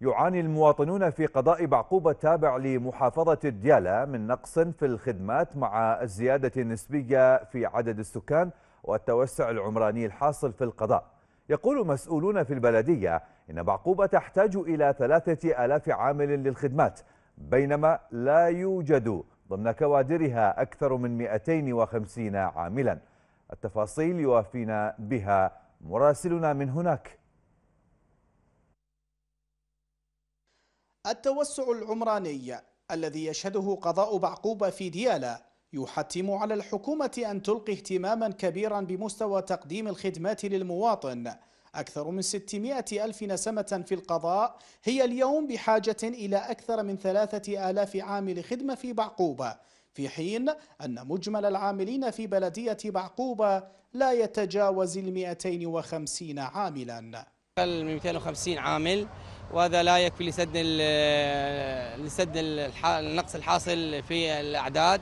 يعاني المواطنون في قضاء بعقوبة تابع لمحافظة الديالى من نقص في الخدمات مع الزيادة النسبية في عدد السكان والتوسع العمراني الحاصل في القضاء. يقول مسؤولون في البلدية إن بعقوبة تحتاج إلى ثلاثة آلاف عامل للخدمات بينما لا يوجد ضمن كوادرها أكثر من 250 عاملا. التفاصيل يوافينا بها مراسلنا من هناك. التوسع العمراني الذي يشهده قضاء بعقوبة في ديالى يحتم على الحكومة أن تلقي اهتماما كبيرا بمستوى تقديم الخدمات للمواطن. أكثر من 600 ألف نسمة في القضاء هي اليوم بحاجة إلى أكثر من ثلاثة آلاف عامل خدمة في بعقوبة في حين أن مجمل العاملين في بلدية بعقوبة لا يتجاوز ال 250 عاملا. ال 250 عامل وهذا لا يكفي لسد لسد النقص الحاصل في الأعداد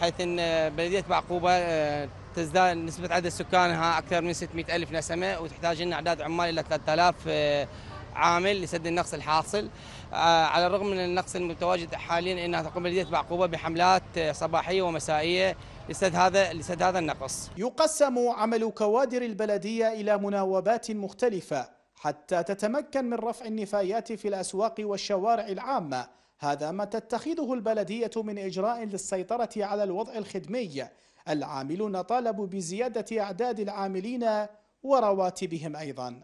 حيث إن بلدية بعقوبه آه، تزداد نسبة عدد سكانها أكثر من 600 ألف نسمة وتحتاج لنا أعداد عمال إلى 3000 آه، عامل لسد النقص الحاصل آه، على الرغم من النقص المتواجد حاليا إنها تقوم بلدية بعقوبه بحملات صباحية ومسائية لسد هذا لسد هذا النقص. يقسم عمل كوادر البلدية إلى مناوبات مختلفة حتى تتمكن من رفع النفايات في الأسواق والشوارع العامة. هذا ما تتخذه البلدية من إجراء للسيطرة على الوضع الخدمي. العاملون طالبوا بزيادة أعداد العاملين ورواتبهم أيضا.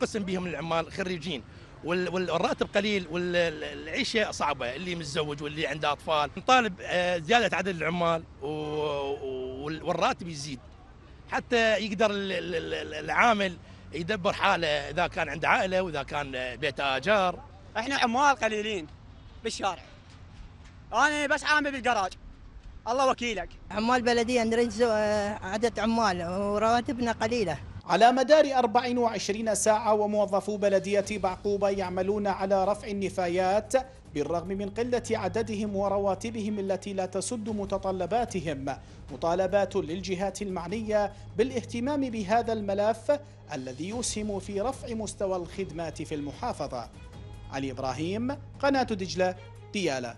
قسم بهم العمال خريجين. والراتب قليل والعيشة صعبة. اللي متزوج واللي عنده أطفال. نطالب آه، زيادة عدد العمال والراتب يزيد. حتى يقدر العامل يدبر حاله إذا كان عنده عائلة وإذا كان بيته آجار. إحنا عمال قليلين بالشارع. أنا بس عامل بالجراج الله وكيلك. عمال بلدية نريد عدد عمال ورواتبنا قليلة. على مدار 24 ساعة وموظفو بلدية بعقوبة يعملون على رفع النفايات بالرغم من قلة عددهم ورواتبهم التي لا تسد متطلباتهم. مطالبات للجهات المعنية بالاهتمام بهذا الملف الذي يسهم في رفع مستوى الخدمات في المحافظة. علي إبراهيم قناة دجلة ديالى.